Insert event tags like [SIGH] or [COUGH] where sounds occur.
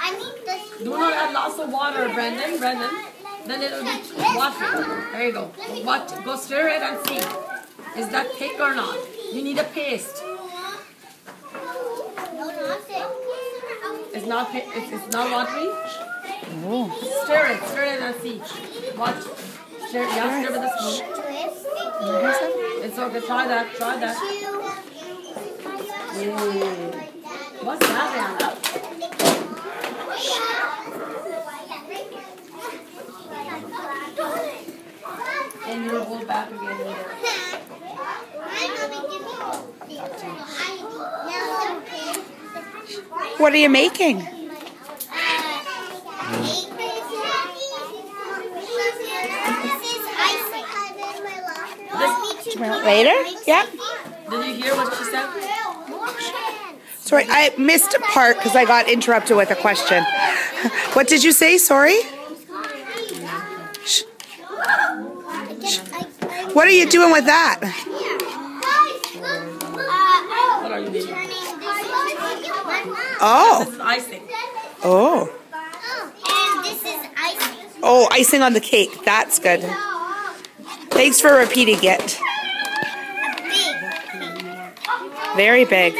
I need this. Do not add lots of water, Brendan. Brendan. Then it'll be water. There you go. What? Go stir it and see. Is that thick or not? You need a paste. No, not it. It's not. It's, it's not watery. Oh. Stir it. Stir it and see. Watch. Stir. Yeah, stir with a spoon. It's okay. Try that. Try that. What's that, Anna? And you will go back again later. What are you making? Later? Yeah. Did you hear what she said? Sorry, I missed a part because I got interrupted with a question. [LAUGHS] What did you say? Sorry? What are you doing with that? Oh. Icing. Oh. Icing. Oh, icing on the cake. That's good. Thanks for repeating it. Very big.